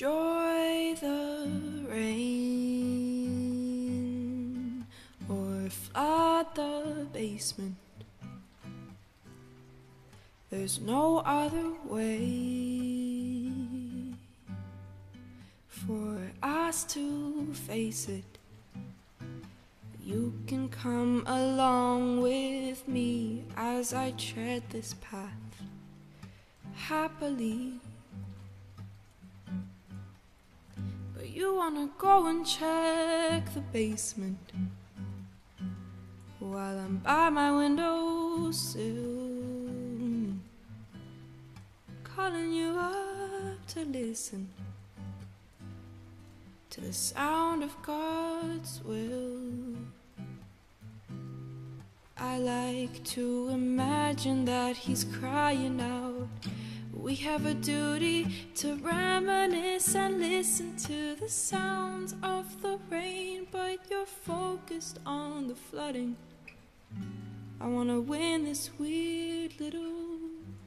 Enjoy the rain or flood the basement. There's no other way for us to face it. You can come along with me as I tread this path happily. You wanna go and check the basement while I'm by my windowsill, calling you up to listen to the sound of God's will. I like to imagine that he's crying out. We have a duty to reminisce and listen to the sounds of the rain, but you're focused on the flooding. I wanna win this weird little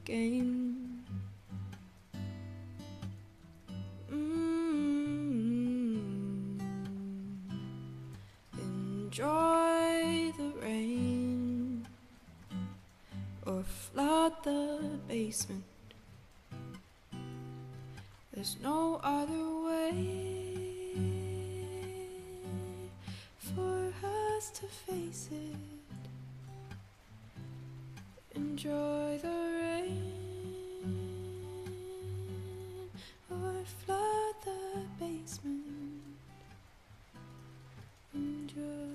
game. Mm. Enjoy the rain or flood the basement. There's no other way for us to face it. Enjoy the rain or flood the basement. Enjoy.